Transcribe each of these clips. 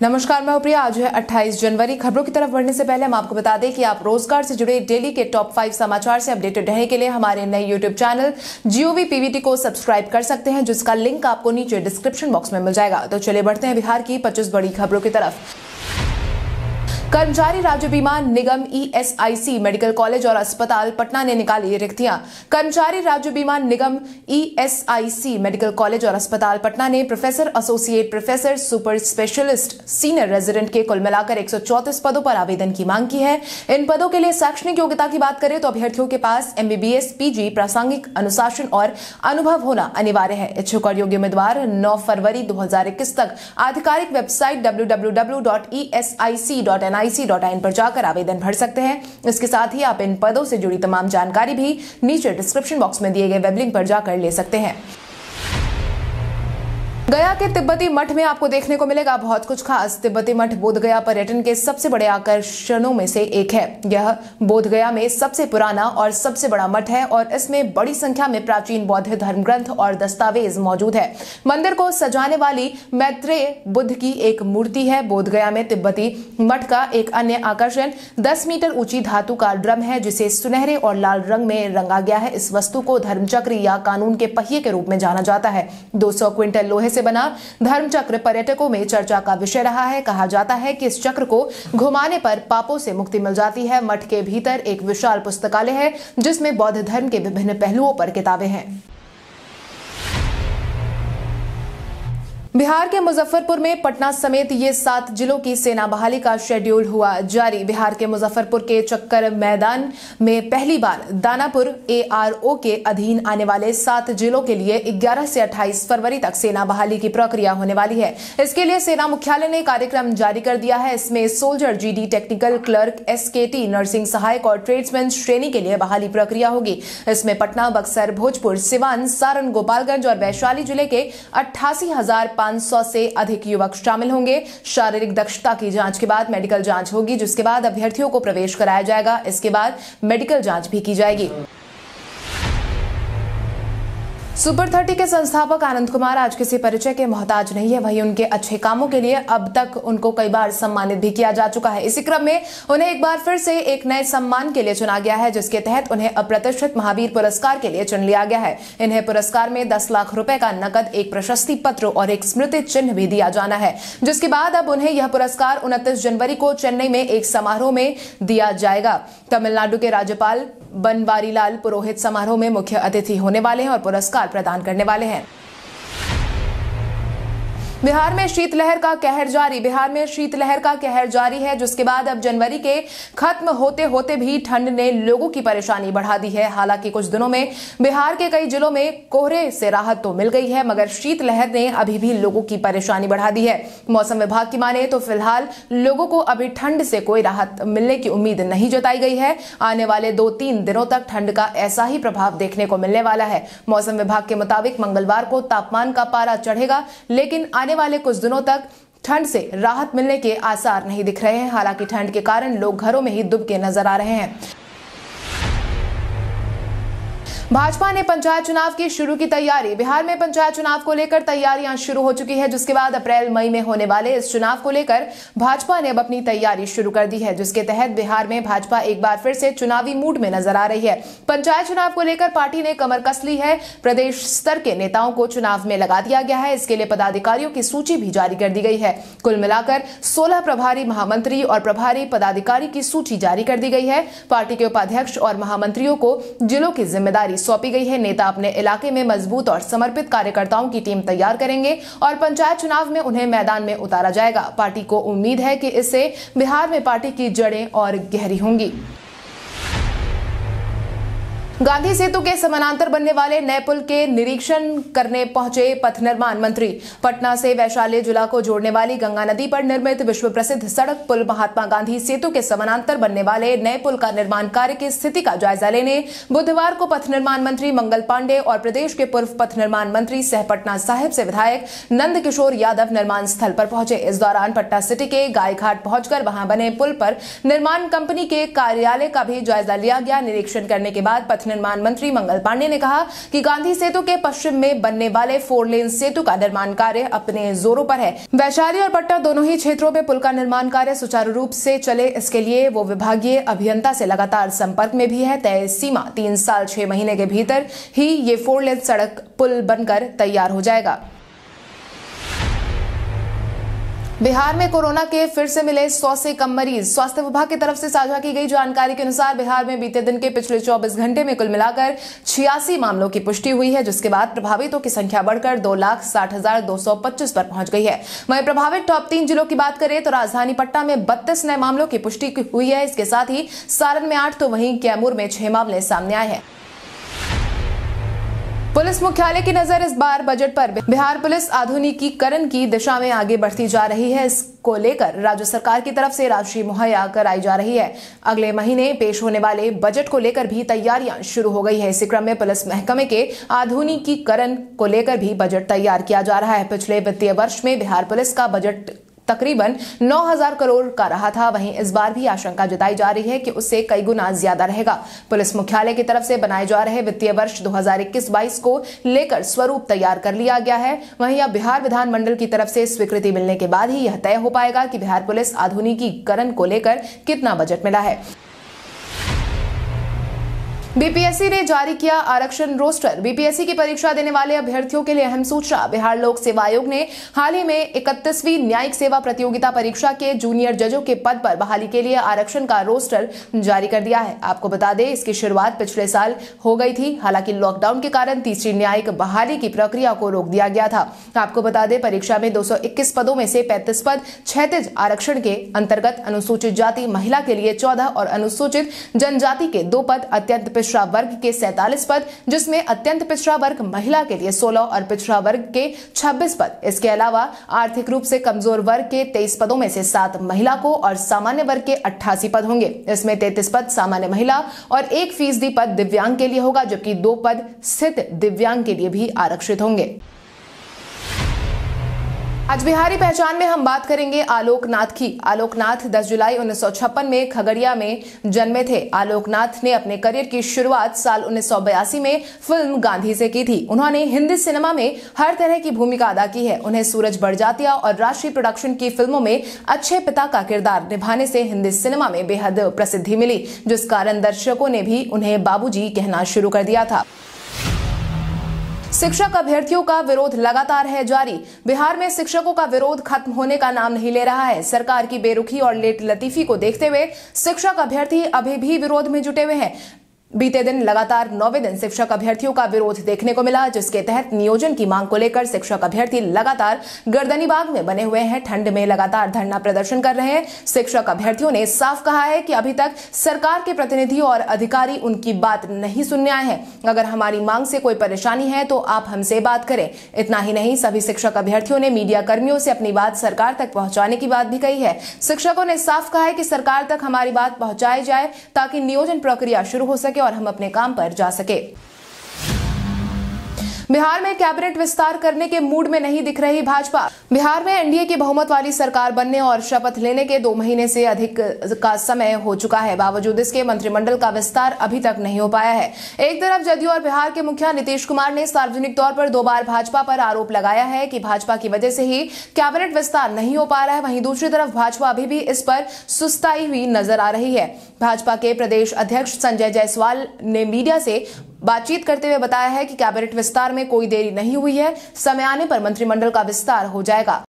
नमस्कार, मैं प्रिया। आज है 28 जनवरी। खबरों की तरफ़ बढ़ने से पहले हम आपको बता दें कि आप रोज़गार से जुड़े डेली के टॉप फाइव समाचार से अपडेटेड रहने के लिए हमारे नए यूट्यूब चैनल जीओवी पीवीटी को सब्सक्राइब कर सकते हैं, जिसका लिंक आपको नीचे डिस्क्रिप्शन बॉक्स में मिल जाएगा। तो चले बढ़ते हैं बिहार की पच्चीस बड़ी खबरों की तरफ़। कर्मचारी राज्य बीमा निगम ईएसआईसी मेडिकल कॉलेज और अस्पताल पटना ने निकाली रिक्तियाँ। कर्मचारी राज्य बीमा निगम ईएसआईसी मेडिकल कॉलेज और अस्पताल पटना ने professor, associate professor, super specialist, senior resident के कुल मिलाकर एक पदों पर आवेदन की मांग की है। इन पदों के लिए शैक्षणिक योग्यता की बात करें तो अभ्यर्थियों के पास एमबीबीएस पीजी प्रासंगिक अनुशासन और अनुभव होना अनिवार्य है। इच्छुक और योग्य उम्मीदवार नौ फरवरी दो हज़ार इक्कीस तक आधिकारिक वेबसाइट डब्ल्यू एनआईसी पर जाकर आवेदन भर सकते हैं। इसके साथ ही आप इन पदों से जुड़ी तमाम जानकारी भी नीचे डिस्क्रिप्शन बॉक्स में दिए गए वेबलिंक पर जाकर ले सकते हैं। गया के तिब्बती मठ में आपको देखने को मिलेगा बहुत कुछ खास। तिब्बती मठ बोध गया पर्यटन के सबसे बड़े आकर्षणों में से एक है। यह बोध गया में सबसे पुराना और सबसे बड़ा मठ है और इसमें बड़ी संख्या में प्राचीन बौद्ध धर्म ग्रंथ और दस्तावेज़ मौजूद है। मंदिर को सजाने वाली मैत्रेय बुद्ध की एक मूर्ति है। बोध गया में तिब्बती मठ का एक अन्य आकर्षण दस मीटर ऊँची धातु का ड्रम है, जिसे सुनहरे और लाल रंग में रंगा गया है। इस वस्तु को धर्मचक्र या कानून के पहिए के रूप में जाना जाता है। दो सौ क्विंटल लोहे से बना धर्म चक्र पर्यटकों में चर्चा का विषय रहा है। कहा जाता है कि इस चक्र को घुमाने पर पापों से मुक्ति मिल जाती है। मठ के भीतर एक विशाल पुस्तकालय है, जिसमें बौद्ध धर्म के विभिन्न पहलुओं पर किताबें हैं। बिहार के मुजफ्फरपुर में पटना समेत ये सात जिलों की सेना बहाली का शेड्यूल हुआ जारी। बिहार के मुजफ्फरपुर के चक्कर मैदान में पहली बार दानापुर एआरओ के अधीन आने वाले सात जिलों के लिए 11 से 28 फरवरी तक सेना बहाली की प्रक्रिया होने वाली है। इसके लिए सेना मुख्यालय ने कार्यक्रम जारी कर दिया है। इसमें soldier GD technical clerk SKT nursing सहायक और ट्रेड्समैन श्रेणी के लिए बहाली प्रक्रिया होगी। इसमें पटना, बक्सर, भोजपुर, सिवान, सारण, गोपालगंज और वैशाली ज़िले के अट्ठासी 500 से अधिक युवक शामिल होंगे। शारीरिक दक्षता की जाँच के बाद मेडिकल जाँच होगी, जिसके बाद अभ्यर्थियों को प्रवेश कराया जाएगा। इसके बाद मेडिकल जाँच भी की जाएगी। सुपर थर्टी के संस्थापक आनंद कुमार आज किसी परिचय के मोहताज नहीं है। वही उनके अच्छे कामों के लिए अब तक उनको कई बार सम्मानित भी किया जा चुका है। इसी क्रम में उन्हें एक बार फिर से एक नए सम्मान के लिए चुना गया है, जिसके तहत उन्हें अप्रतिष्ठित महावीर पुरस्कार के लिए चुन लिया गया है। इन्हें पुरस्कार में दस लाख रुपए का नकद, एक प्रशस्ति पत्र और एक स्मृति चिन्ह भी दिया जाना है, जिसके बाद अब उन्हें यह पुरस्कार उनतीस जनवरी को चेन्नई में एक समारोह में दिया जाएगा। तमिलनाडु के राज्यपाल बनवारीलाल पुरोहित समारोह में मुख्य अतिथि होने वाले हैं और पुरस्कार प्रदान करने वाले हैं। बिहार में शीतलहर का कहर जारी। बिहार में शीतलहर का कहर जारी है, जिसके बाद अब जनवरी के खत्म होते होते भी ठंड ने लोगों की परेशानी बढ़ा दी है। हालाँकि कुछ दिनों में बिहार के कई जिलों में कोहरे से राहत तो मिल गई है, मगर शीतलहर ने अभी भी लोगों की परेशानी बढ़ा दी है। मौसम विभाग की माने तो फ़िलहाल लोगों को अभी ठंड से कोई राहत मिलने की उम्मीद नहीं जताई गई है। आने वाले दो तीन दिनों तक ठंड का ऐसा ही प्रभाव देखने को मिलने वाला है। मौसम विभाग के मुताबिक मंगलवार को तापमान का पारा चढ़ेगा, लेकिन वाले कुछ दिनों तक ठंड से राहत मिलने के आसार नहीं दिख रहे हैं। हालाँकि ठंड के कारण लोग घरों में ही दुबके नज़र आ रहे हैं। भाजपा ने पंचायत चुनाव की शुरू की तैयारी। बिहार में पंचायत चुनाव को लेकर तैयारियाँ शुरू हो चुकी है, जिसके बाद अप्रैल, मई में होने वाले इस चुनाव को लेकर भाजपा ने अब अपनी तैयारी शुरू कर दी है, जिसके तहत बिहार में भाजपा एक बार फिर से चुनावी मूड में नज़र आ रही है। पंचायत चुनाव को लेकर पार्टी ने कमर कस ली है। प्रदेश स्तर के नेताओं को चुनाव में लगा दिया गया है। इसके लिए पदाधिकारियों की सूची भी जारी कर दी गई है। कुल मिलाकर सोलह प्रभारी महामंत्री और प्रभारी पदाधिकारी की सूची जारी कर दी गई है। पार्टी के उपाध्यक्ष और महामंत्रियों को जिलों की ज़िम्मेदारी सौंपी गई है। नेता अपने इलाके में मज़बूत और समर्पित कार्यकर्ताओं की टीम तैयार करेंगे और पंचायत चुनाव में उन्हें मैदान में उतारा जाएगा। पार्टी को उम्मीद है कि इससे बिहार में पार्टी की जड़ें और गहरी होंगी। गांधी सेतु के समानांतर बनने वाले नए पुल के निरीक्षण करने पहुँचे पथ निर्माण मंत्री। पटना से वैशाली जिला को जोड़ने वाली गंगा नदी पर निर्मित विश्व प्रसिद्ध सड़क पुल महात्मा गांधी सेतु के समानांतर बनने वाले नए पुल का निर्माण कार्य की स्थिति का जायजा लेने, बुधवार को पथ निर्माण मंत्री मंगल पांडे और प्रदेश के पूर्व पथ निर्माण मंत्री सह पटना साहिब से विधायक नंद किशोर यादव निर्माण स्थल पर पहुँचे। इस दौरान पटना सिटी के गायघाट पहुंचकर वहाँ बने पुल पर निर्माण कंपनी के कार्यालय का भी जायजा लिया गया। निरीक्षण करने के बाद पथ निर्माण मंत्री मंगल पांडे ने कहा कि गांधी सेतु के पश्चिम में बनने वाले फोर लेन सेतु का निर्माण कार्य अपने जोरों पर है। वैशाली और पट्टा दोनों ही क्षेत्रों में पुल का निर्माण कार्य सुचारू रूप से चले। इसके लिए वो विभागीय अभियंता से लगातार संपर्क में भी है। तय सीमा तीन साल छह महीने के भीतर ही ये फोर लेन सड़क पुल बनकर तैयार हो जाएगा। बिहार में कोरोना के फिर से मिले 100 से कम मरीज़। स्वास्थ्य विभाग की तरफ़ से साझा की गई जानकारी के अनुसार बिहार में बीते दिन के पिछले 24 घंटे में कुल मिलाकर छियासी मामलों की पुष्टि हुई है, जिसके बाद प्रभावितों की संख्या बढ़कर दो लाख साठ हज़ार दो सौ पच्चीस पर पहुँच गई है। वहीं प्रभावित टॉप तीन जिलों की बात करें तो राजधानी पटना में बत्तीस नए मामलों की पुष्टि हुई है। इसके साथ ही सारण में आठ तो वहीं कैमूर में छह मामले सामने आए हैं। पुलिस मुख्यालय की नज़र इस बार बजट पर बिहार पुलिस आधुनिकीकरण की दिशा में आगे बढ़ती जा रही है। इसको लेकर राज्य सरकार की तरफ़ से राशि मुहैया कराई जा रही है। अगले महीने पेश होने वाले बजट को लेकर भी तैयारियाँ शुरू हो गई है। इसी क्रम में पुलिस महकमे के आधुनिकीकरण को लेकर भी बजट तैयार किया जा रहा है। पिछले वित्तीय वर्ष में बिहार पुलिस का बजट तकरीबन 9000 करोड़ का रहा था। वहीं इस बार भी आशंका जताई जा रही है कि उससे कई गुना ज़्यादा रहेगा। पुलिस मुख्यालय की तरफ़ से बनाए जा रहे वित्तीय वर्ष 2021-22 को लेकर स्वरूप तैयार कर लिया गया है। वहीं अब बिहार विधानमंडल की तरफ़ से स्वीकृति मिलने के बाद ही यह तय हो पाएगा कि बिहार पुलिस आधुनिकीकरण को लेकर कितना बजट मिला है। बीपीएससी ने जारी किया आरक्षण रोस्टर। बीपीएससी की परीक्षा देने वाले अभ्यर्थियों के लिए अहम सूचना। बिहार लोक सेवा आयोग ने हाल ही में इकतीसवीं न्यायिक सेवा प्रतियोगिता परीक्षा के जूनियर जजों के पद पर बहाली के लिए आरक्षण का रोस्टर जारी कर दिया है। आपको बता दें, इसकी शुरुआत पिछले साल हो गई थी। हालाँकि लॉकडाउन के कारण तीसरी न्यायिक बहाली की प्रक्रिया को रोक दिया गया था। आपको बता दें, परीक्षा में दो सौ इक्कीस पदों में से पैंतीस पद क्षैतिज आरक्षण के अंतर्गत अनुसूचित जाति, महिला के लिए चौदह और अनुसूचित जनजाति के दो पद अत्यंत पिछड़ा वर्ग के सैतालीस पद, जिसमें अत्यंत पिछड़ा वर्ग महिला के लिए 16 और पिछड़ा वर्ग के 26 पद। इसके अलावा आर्थिक रूप से कमज़ोर वर्ग के 23 पदों में से सात महिला को और सामान्य वर्ग के 88 पद होंगे। इसमें 33 पद सामान्य महिला और एक फ़ीसदी पद दिव्यांग के लिए होगा, जबकि दो पद स्थित दिव्यांग के लिए भी आरक्षित होंगे। आज बिहारी पहचान में हम बात करेंगे आलोकनाथ की। आलोकनाथ 10 जुलाई 1956 में खगड़िया में जन्मे थे। आलोकनाथ ने अपने करियर की शुरुआत साल 1982 में फ़िल्म गांधी से की थी। उन्होंने हिंदी सिनेमा में हर तरह की भूमिका अदा की है। उन्हें सूरज बड़जातिया और राष्ट्रीय प्रोडक्शन की फ़िल्मों में अच्छे पिता का किरदार निभाने से हिंदी सिनेमा में बेहद प्रसिद्धि मिली, जिस कारण दर्शकों ने भी उन्हें बाबूजी कहना शुरू कर दिया था। शिक्षक अभ्यर्थियों का विरोध लगातार है जारी। बिहार में शिक्षकों का विरोध खत्म होने का नाम नहीं ले रहा है। सरकार की बेरुखी और लेट लतीफी को देखते हुए शिक्षक अभ्यर्थी अभी भी विरोध में जुटे हुए हैं। बीते दिन लगातार नौवे दिन शिक्षक अभ्यर्थियों का विरोध देखने को मिला, जिसके तहत नियोजन की मांग को लेकर शिक्षक अभ्यर्थी लगातार गर्दनी बाग में बने हुए हैं। ठंड में लगातार धरना प्रदर्शन कर रहे हैं। शिक्षक अभ्यर्थियों ने साफ़ कहा है कि अभी तक सरकार के प्रतिनिधि और अधिकारी उनकी बात नहीं सुनने आए हैं। अगर हमारी मांग से कोई परेशानी है तो आप हमसे बात करें। इतना ही नहीं, सभी शिक्षक अभ्यर्थियों ने मीडिया कर्मियों से अपनी बात सरकार तक पहुँचाने की बात भी कही है। शिक्षकों ने साफ़ कहा है कि सरकार तक हमारी बात पहुंचाई जाए, ताकि नियोजन प्रक्रिया शुरू हो सके। सके और हम अपने काम पर जा सके। बिहार में कैबिनेट विस्तार करने के मूड में नहीं दिख रही भाजपा। बिहार में एनडीए की बहुमत वाली सरकार बनने और शपथ लेने के दो महीने से अधिक का समय हो चुका है। बावजूद इसके, मंत्रिमंडल का विस्तार अभी तक नहीं हो पाया है। एक तरफ़ जदयू और बिहार के मुखिया नीतीश कुमार ने सार्वजनिक तौर पर दो बार भाजपा पर आरोप लगाया है कि भाजपा की वजह से ही कैबिनेट विस्तार नहीं हो पा रहा है। वहीं दूसरी तरफ़ भाजपा अभी भी इस पर सुस्ताई हुई नज़र आ रही है। भाजपा के प्रदेश अध्यक्ष संजय जायसवाल ने मीडिया से बातचीत करते हुए बताया है कि कैबिनेट विस्तार में कोई देरी नहीं हुई है। समय आने पर मंत्रिमंडल का विस्तार हो जाएगा।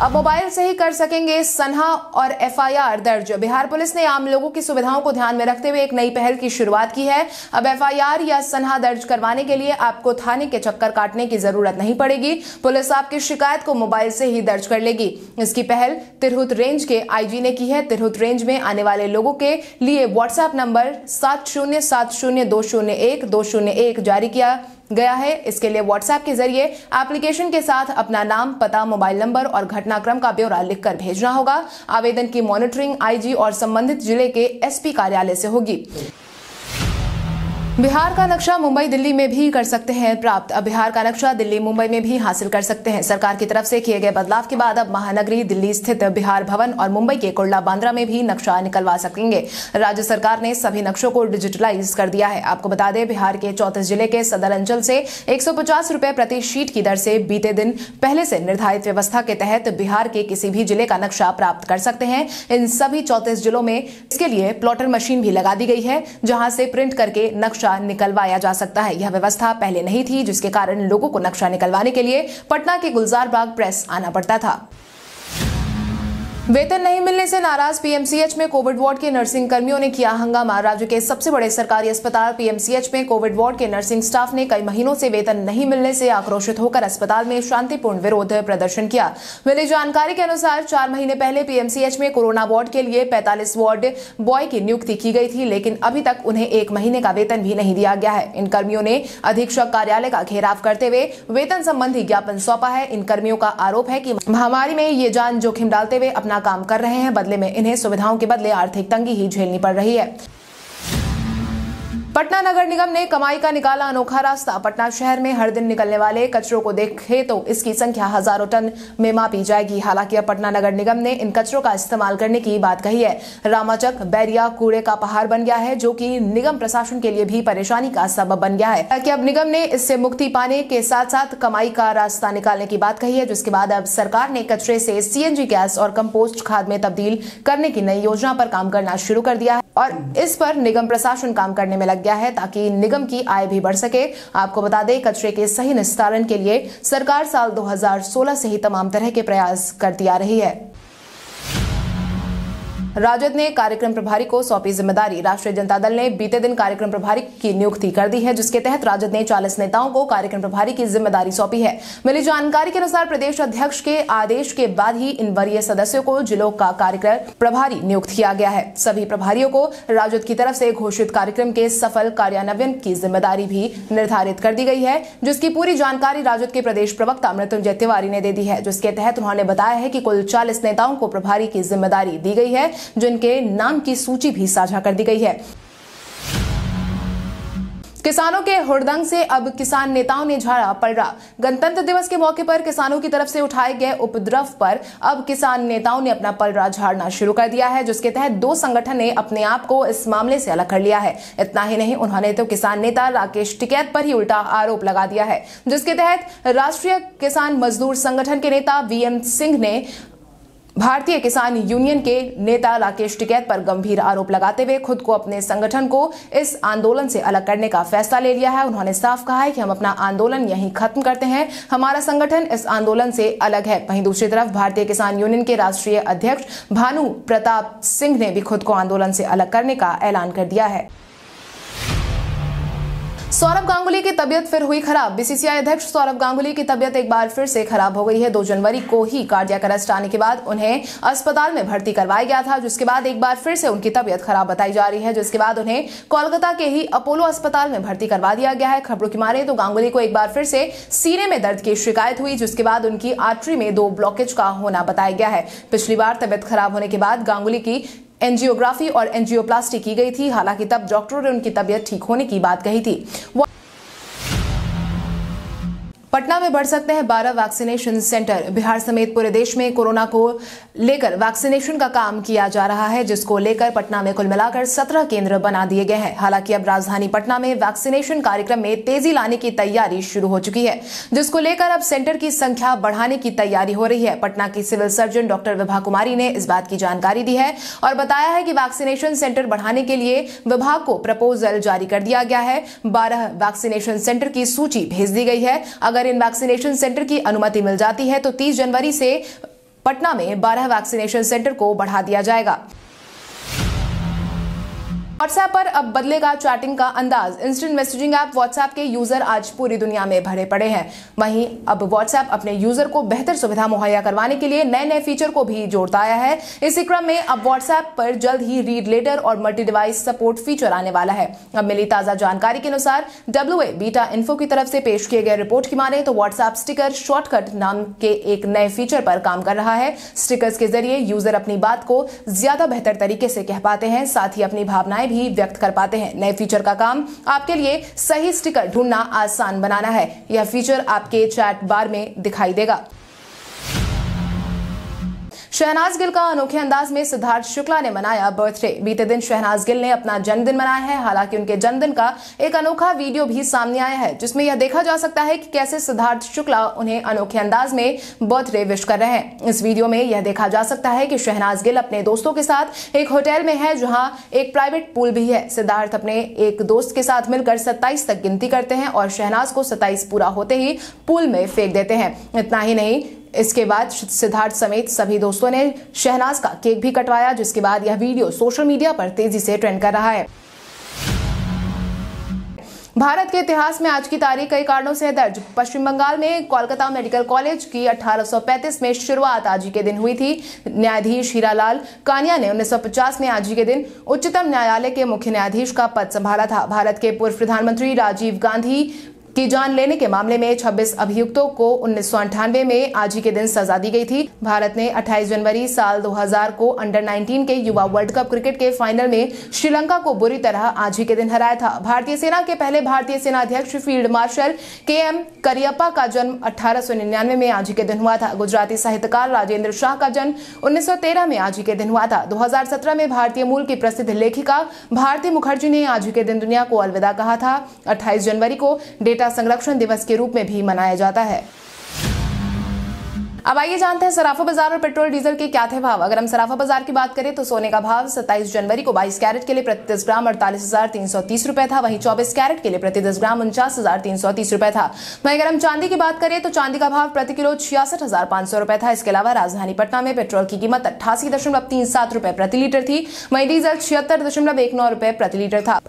अब मोबाइल से ही कर सकेंगे सन्हा और एफआईआर दर्ज। बिहार पुलिस ने आम लोगों की सुविधाओं को ध्यान में रखते हुए एक नई पहल की शुरुआत की है। अब एफआईआर या सन्हा दर्ज करवाने के लिए आपको थाने के चक्कर काटने की ज़रूरत नहीं पड़ेगी। पुलिस आपकी शिकायत को मोबाइल से ही दर्ज कर लेगी। इसकी पहल तिरहुत रेंज के आईजी ने की है। तिरहुत रेंज में आने वाले लोगों के लिए व्हाट्सएप नंबर सात शून्य सात शून्य दो शून्य एक दो शून्य एक जारी किया गया है। इसके लिए व्हाट्सएप के ज़रिए एप्लीकेशन के साथ अपना नाम, पता मोबाइल नंबर और घटनाक्रम का ब्यौरा लिखकर भेजना होगा। आवेदन की मॉनिटरिंग आईजी और संबंधित ज़िले के एसपी कार्यालय से होगी। बिहार का नक्शा मुंबई, दिल्ली में भी कर सकते हैं प्राप्त। अब बिहार का नक्शा दिल्ली, मुंबई में भी हासिल कर सकते हैं। सरकार की तरफ़ से किए गए बदलाव के बाद अब महानगरी दिल्ली स्थित बिहार भवन और मुंबई के कुर्ला बांद्रा में भी नक्शा निकलवा सकेंगे। राज्य सरकार ने सभी नक्शों को डिजिटलाइज कर दिया है। आपको बता दें, बिहार के चौतीस ज़िले के सदर अंचल से एक रुपए प्रति शीट की दर से बीते दिन पहले से निर्धारित व्यवस्था के तहत बिहार के किसी भी ज़िले का नक्शा प्राप्त कर सकते हैं। इन सभी चौतीस जिलों में इसके लिए प्लॉटर मशीन भी लगा दी गई है, जहाँ से प्रिंट करके नक्शा नक्शा निकलवाया जा सकता है। यह व्यवस्था पहले नहीं थी, जिसके कारण लोगों को नक्शा निकलवाने के लिए पटना के गुलजार बाग प्रेस आना पड़ता था। वेतन नहीं मिलने से नाराज़ पीएमसीएच में कोविड वार्ड के नर्सिंग कर्मियों ने किया हंगामा। राज्य के सबसे बड़े सरकारी अस्पताल पीएमसीएच में कोविड वार्ड के नर्सिंग स्टाफ ने कई महीनों से वेतन नहीं मिलने से आक्रोशित होकर अस्पताल में शांतिपूर्ण विरोध प्रदर्शन किया। मिली जानकारी के अनुसार, चार महीने पहले पीएमसीएच में कोरोना वार्ड के लिए पैंतालीस वार्ड बॉय की नियुक्ति की गई थी, लेकिन अभी तक उन्हें एक महीने का वेतन भी नहीं दिया गया है। इन कर्मियों ने अधीक्षक कार्यालय का घेराव करते हुए वेतन संबंधी ज्ञापन सौंपा है। इन कर्मियों का आरोप है की महामारी में ये जान जोखिम डालते हुए अपना अपना काम कर रहे हैं। बदले में इन्हें सुविधाओं के बदले आर्थिक तंगी ही झेलनी पड़ रही है। पटना नगर निगम ने कमाई का निकाला अनोखा रास्ता। पटना शहर में हर दिन निकलने वाले कचरों को देखे तो इसकी संख्या हज़ारों टन में मापी जाएगी। हालाँकि अब पटना नगर निगम ने इन कचरों का इस्तेमाल करने की बात कही है। रामाचक, बैरिया, कूड़े का पहाड़ बन गया है, जो कि निगम प्रशासन के लिए भी परेशानी का सबब बन गया है। ताकि अब निगम ने इससे मुक्ति पाने के साथ साथ कमाई का रास्ता निकालने की बात कही है, जिसके बाद अब सरकार ने कचरे से सीएनजी गैस और कंपोस्ट खाद में तब्दील करने की नई योजना पर काम करना शुरू कर दिया है। और इस पर निगम प्रशासन काम करने में लग। गया है ताकि निगम की आय भी बढ़ सके। आपको बता दें, कचरे के सही निस्तारण के लिए सरकार साल 2016 से ही तमाम तरह के प्रयास करती आ रही है। राजद ने कार्यक्रम प्रभारी को सौंपी ज़िम्मेदारी। राष्ट्रीय जनता दल ने बीते दिन कार्यक्रम प्रभारी की नियुक्ति कर दी है, जिसके तहत राजद ने 40 नेताओं को कार्यक्रम प्रभारी की ज़िम्मेदारी सौंपी है। मिली जानकारी के अनुसार प्रदेश अध्यक्ष के आदेश के बाद ही इन वरीय सदस्यों को जिलों का कार्यक्रम प्रभारी नियुक्त किया गया है। सभी प्रभारियों को राजद की तरफ़ से घोषित कार्यक्रम के सफल कार्यान्वयन की ज़िम्मेदारी भी निर्धारित कर दी गई है, जिसकी पूरी जानकारी राजद के प्रदेश प्रवक्ता मृत्युंजय तिवारी ने दे दी है, जिसके तहत उन्होंने बताया है कि कुल चालीस नेताओं को प्रभारी की ज़िम्मेदारी दी गई है। जिनके नाम की सूची भी साझा कर दी गई है। किसानों के हुड़दंग से अब किसान नेताओं ने झाड़ा पलड़ा। गणतंत्र दिवस के मौके पर किसानों की तरफ़ से उठाए गए उपद्रव पर अब किसान नेताओं ने अपना पलड़ा झाड़ना शुरू कर दिया है, जिसके तहत दो संगठन ने अपने आप को इस मामले से अलग कर लिया है। इतना ही नहीं, उन्होंने तो किसान नेता राकेश टिकैत पर ही उल्टा आरोप लगा दिया है, जिसके तहत राष्ट्रीय किसान मजदूर संगठन के नेता वीएम सिंह ने भारतीय किसान यूनियन के नेता राकेश टिकैत पर गंभीर आरोप लगाते हुए खुद को अपने संगठन को इस आंदोलन से अलग करने का फैसला ले लिया है। उन्होंने साफ़ कहा है कि हम अपना आंदोलन यहीं खत्म करते हैं। हमारा संगठन इस आंदोलन से अलग है। वहीं दूसरी तरफ़ भारतीय किसान यूनियन के राष्ट्रीय अध्यक्ष भानु प्रताप सिंह ने भी खुद को आंदोलन से अलग करने का ऐलान कर दिया है। सौरभ गांगुली की तबियत फिर हुई खराब। बीसीसीआई अध्यक्ष सौरभ गांगुली की तबियत एक बार फिर से खराब हो गई है। दो जनवरी को ही कार्डियक अरेस्ट आने के बाद उन्हें अस्पताल में भर्ती करवाया गया था, जिसके बाद एक बार फिर से उनकी तबियत खराब बताई जा रही है, जिसके बाद उन्हें कोलकाता के ही अपोलो अस्पताल में भर्ती करवा दिया गया है। खबरों की मारे तो गांगुली को एक बार फिर से सीने में दर्द की शिकायत हुई, जिसके बाद उनकी आर्टरी में दो ब्लॉकेज का होना बताया गया है। पिछली बार तबियत खराब होने के बाद गांगुली की एंजियोग्राफी और एंजियोप्लास्टी की गई थी। हालाँकि तब डॉक्टरों ने उनकी तबियत ठीक होने की बात कही थी। पटना में बढ़ सकते हैं 12 वैक्सीनेशन सेंटर। बिहार समेत पूरे देश में कोरोना को लेकर वैक्सीनेशन का काम किया जा रहा है, जिसको लेकर पटना में कुल मिलाकर 17 केंद्र बना दिए गए हैं। हालाँकि अब राजधानी पटना में वैक्सीनेशन कार्यक्रम में तेज़ी लाने की तैयारी शुरू हो चुकी है, जिसको लेकर अब सेंटर की संख्या बढ़ाने की तैयारी हो रही है। पटना की civil surgeon doctor Vibha Kumari ने इस बात की जानकारी दी है और बताया है कि वैक्सीनेशन सेंटर बढ़ाने के लिए विभाग को प्रपोजल जारी कर दिया गया है। बारह वैक्सीनेशन सेंटर की सूची भेज दी गई है। अगर अगर इन वैक्सीनेशन सेंटर की अनुमति मिल जाती है तो 30 जनवरी से पटना में 12 वैक्सीनेशन सेंटर को बढ़ा दिया जाएगा। व्हाट्सएप पर अब बदलेगा चैटिंग का अंदाज। इंस्टेंट मैसेजिंग ऐप व्हाट्सएप के यूज़र आज पूरी दुनिया में भरे पड़े हैं। वहीं अब व्हाट्सएप अपने यूज़र को बेहतर सुविधा मुहैया करवाने के लिए नए नए फीचर को भी जोड़ता आया है। इसी क्रम में अब व्हाट्सएप पर जल्द ही रीड लेटर और मल्टी डिवाइस सपोर्ट फीचर आने वाला है। अब मिली ताज़ा जानकारी के अनुसार WA बीटा इन्फो की तरफ़ से पेश किए गए रिपोर्ट की माने तो व्हाट्सएप स्टिकर शॉर्टकट नाम के एक नए फीचर पर काम कर रहा है। स्टिकर्स के ज़रिए यूज़र अपनी बात को ज़्यादा बेहतर तरीके से कह पाते हैं, साथ ही अपनी भावनाएँ भावनाएँ भी व्यक्त कर पाते हैं। नए फीचर का काम आपके लिए सही स्टिकर ढूंढना आसान बनाना है। यह फीचर आपके चैट बार में दिखाई देगा। शहनाज गिल का अनोखे अंदाज में सिद्धार्थ शुक्ला ने मनाया बर्थडे। बीते दिन शहनाज गिल ने अपना जन्मदिन मनाया है। हालाँकि उनके जन्मदिन का एक अनोखा वीडियो भी सामने आया है, जिसमें यह देखा जा सकता है कि कैसे सिद्धार्थ शुक्ला उन्हें अनोखे अंदाज में बर्थडे विश कर रहे हैं। इस वीडियो में यह देखा जा सकता है कि शहनाज गिल अपने दोस्तों के साथ एक होटल में है, जहाँ एक प्राइवेट पूल भी है। सिद्धार्थ अपने एक दोस्त के साथ मिलकर सत्ताईस तक गिनती करते हैं और शहनाज को सत्ताईस पूरा होते ही पूल में फेंक देते हैं। इतना ही नहीं इसके बाद सिद्धार्थ समेत सभी दोस्तों ने शहनाज का केक भी कटवाया, जिसके बाद यह वीडियो सोशल मीडिया पर तेज़ी से ट्रेंड कर रहा है। भारत के इतिहास में आज की तारीख कई कारणों से दर्ज। पश्चिम बंगाल में कोलकाता मेडिकल कॉलेज की 1835 में शुरुआत आज ही के दिन हुई थी। न्यायाधीश हीरालाल कानिया ने 1950 में आज ही के दिन उच्चतम न्यायालय के मुख्य न्यायाधीश का पद संभाला था। भारत के पूर्व प्रधानमंत्री राजीव गांधी की जान लेने के मामले में 26 अभियुक्तों को उन्नीस में आज ही के दिन सजा दी गई थी। भारत ने 28 जनवरी साल 2000 को अंडर 19 के युवा वर्ल्ड कप क्रिकेट के फाइनल में श्रीलंका को बुरी तरह आज ही के दिन हराया था। भारतीय सेना के पहले भारतीय सेना अध्यक्ष, field marshal K M Cariappa का जन्म अठारह सौ निन्यानवे में आज ही के दिन हुआ था। गुजराती साहित्यकार राजेंद्र शाह का जन्म उन्नीस सौ तेरह में आज ही के दिन हुआ था। दो हज़ार सत्रह में भारतीय मूल की प्रसिद्ध लेखिका भारती मुखर्जी ने आज ही के दिन दुनिया को अलविदा कहा था। अट्ठाईस जनवरी को डेटा संरक्षण दिवस के रूप में भी मनाया जाता है। अब आइए जानते हैं सराफा बाज़ार और पेट्रोल डीजल के क्या थे भाव। अगर हम सराफा बाज़ार की बात करें तो सोने का भाव 27 जनवरी को 22 कैरेट के लिए प्रति दस ग्राम अड़तालीस हज़ार तीन सौ तीस रुपए था, वहीं 24 कैरेट के लिए प्रति दस ग्राम उनचास हज़ार तीन सौ तीस रुपए था। वहीं अगर हम चांदी की बात करें तो चांदी का भाव प्रति किलो छियासठ हज़ार पाँच सौ रुपए था। इसके अलावा राजधानी पटना में पेट्रोल की कीमत अट्ठासी दशमलव तीन सात रुपए प्रति लीटर थी, वहीं डीजल छिहत्तर दशमलव एक नौ रुपए प्रति लीटर था।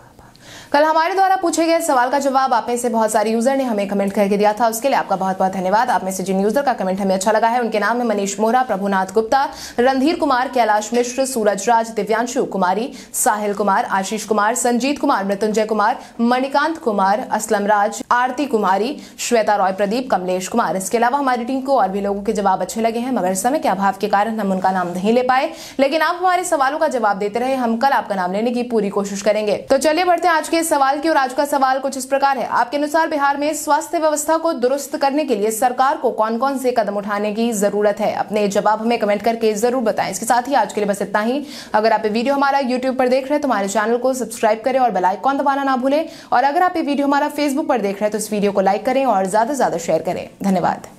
कल हमारे द्वारा पूछे गए सवाल का जवाब आप में से बहुत सारे यूज़र ने हमें कमेंट करके दिया था। उसके लिए आपका बहुत बहुत धन्यवाद। आप में से जिन यूज़र का कमेंट हमें अच्छा लगा है, उनके नाम है मनीष मोहरा प्रभुनाथ गुप्ता, रणधीर कुमार, कैलाश मिश्र, सूरज राज, दिव्यांशु कुमारी, साहिल कुमार, आशीष कुमार, संजीत कुमार, मृत्युंजय कुमार, मणिकांत कुमार, असलम राज, आरती कुमारी, श्वेता रॉय प्रदीप, कमलेश कुमार। इसके अलावा हमारी टीम को और भी लोगों के जवाब अच्छे लगे हैं, मगर समय के अभाव के कारण हम उनका नाम नहीं ले पाए? लेकिन आप हमारे सवालों का जवाब देते रहे, हम कल आपका नाम लेने की पूरी कोशिश करेंगे। तो चलिए बढ़ते हैं आज के सवाल की और आज का सवाल कुछ इस प्रकार है। आपके अनुसार बिहार में स्वास्थ्य व्यवस्था को दुरुस्त करने के लिए सरकार को कौन कौन से कदम उठाने की ज़रूरत है? अपने जवाब हमें कमेंट करके ज़रूर बताएँ। इसके साथ ही आज के लिए बस इतना ही। अगर आप ये वीडियो हमारा यूट्यूब पर देख रहे हैं तो हमारे चैनल को सब्सक्राइब करें और बेलाइकॉन दबाना ना भूलें। और अगर आप ये वीडियो हमारा फेसबुक पर देख रहे हैं तो इस वीडियो को लाइक करें और ज़्यादा से ज़्यादा शेयर करें। धन्यवाद।